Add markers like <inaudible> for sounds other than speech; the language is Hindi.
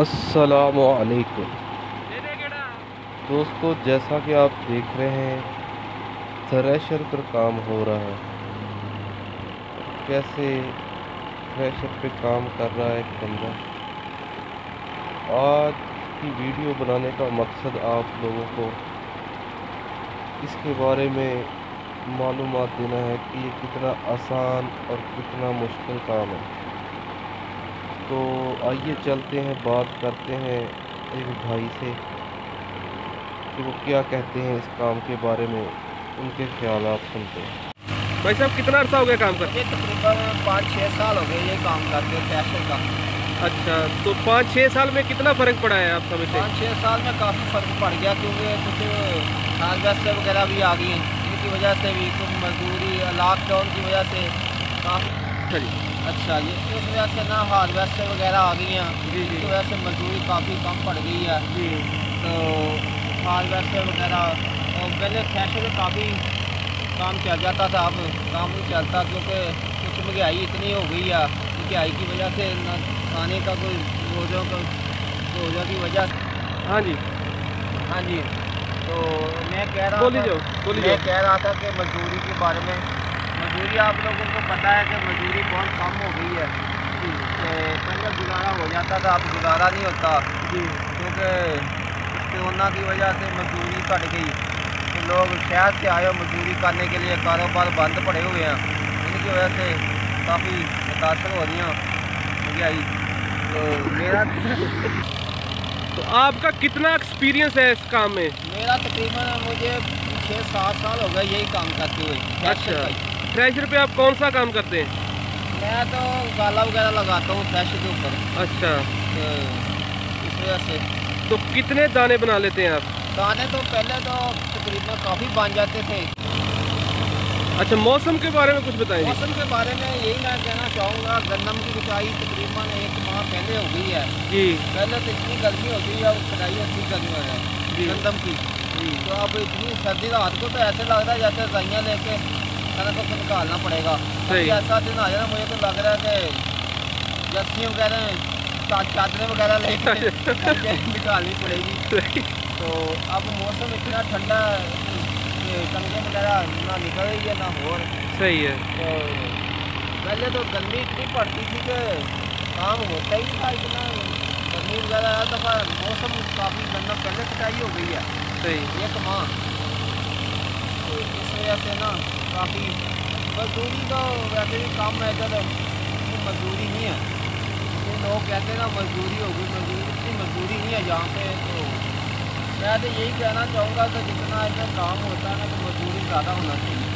असलकुम दोस्तों, जैसा कि आप देख रहे हैं, थ्रेशर पर काम हो रहा है। कैसे थ्रेशर पे काम कर रहा है एक बंदा? आज की वीडियो बनाने का मकसद आप लोगों को इसके बारे में मालूम देना है कि ये कितना आसान और कितना मुश्किल काम है। तो आइए चलते हैं बात करते हैं एक भाई से कि वो क्या कहते हैं इस काम के बारे में उनके ख्याल सुनते हैं। भाई साहब कितना अर्सा हो गया काम करते ये तकरीबन पाँच छः साल हो गए ये काम करते हैं कैशर का। अच्छा तो पाँच छः साल में कितना फ़र्क पड़ा है आप समझते हैं? पाँच छः साल में काफ़ी फ़र्क पड़ गया क्योंकि कुछ हार्वेस्टर वगैरह भी आ गई हैं। इनकी वजह से भी कुछ मजदूरी लॉकडाउन की वजह से काफ़ी अच्छा जी। इस वजह से ना हार्वेस्टर वगैरह आ गई हैं। जी जी। इस वजह से मजदूरी काफ़ी कम पड़ गई है। जी। तो हार्वेस्टर वगैरह और पहले फ़ैशन में काफ़ी काम चल जाता था अब काम नहीं चलता क्योंकि कुछ महँगाई इतनी हो गई है। महँगाई की वजह से ना खाने का कोई रोज़ों का रोज़ों की वजह हाँ जी। हाँ जी। तो मैं कह रहा था मैं कह रहा था कि मजदूरी के बारे में मजदूरी आप लोगों को पता है कि मजदूरी बहुत कम हो गई है। कि पहले गुजारा हो जाता था अब गुजारा नहीं होता। जी। क्योंकि कोरोना की वजह से मजदूरी घट गई। तो लोग शहर से आए मजदूरी करने के लिए कारोबार बंद पड़े हुए हैं। इनकी वजह से काफ़ी मुतासर हो रही हैं। महँगाई तो मेरा <laughs> तो आपका कितना एक्सपीरियंस है इस काम में? मेरा तकरीबन मुझे छः सात साल हो गए यही काम करते हुए। अच्छा। थ्रेशर पे आप कौन सा काम करते हैं? मैं तो गाला वगैरह लगाता हूँ फ्रेश के ऊपर। अच्छा। तो इस वजह से। तो कितने दाने बना लेते हैं आप? दाने तो पहले तो तकरीबन काफ़ी बन जाते थे। अच्छा मौसम के बारे में कुछ बताएँ मौसम के बारे में यही मैं कहना चाहूँगा गंदम की कटाई तकरीबन एक माह पहले हो गई है। जी। पहले तो इतनी गर्मी होती है अब कटाई अच्छी गर्मी है। जी। गंदम की। तो अब इतनी सर्दी रात को तो ऐसे लग रहा है जैसे रजाइयाँ लेके कनक को निकालना पड़ेगा ऐसा दिन आ जाना मुझे तो लग रहा है कि जस्सी वगैरह चादरें वगैरह लेके निकालनी पड़ेगी तो अब मौसम इतना ठंडा कि कनकें वगैरह ना निकल रही है ना हो सही है तो पहले तो गर्मी इतनी पड़ती थी कि काम होता ही था इतना गर्मी वगैरह है तो मौसम काफ़ी गंदा पहले कटाई हो गई है सही एक माह तो इस वजह से ना काफ़ी। मजदूरी तो वैसे भी कम है इधर मजदूरी नहीं है। ये लोग कहते हैं ना, मजदूरी होगी मजदूरी, इतनी मजदूरी नहीं है यहाँ पे तो मैं तो यही कहना चाहूँगा कि जितना इधर काम होता है ना तो मजदूरी ज़्यादा होना चाहिए।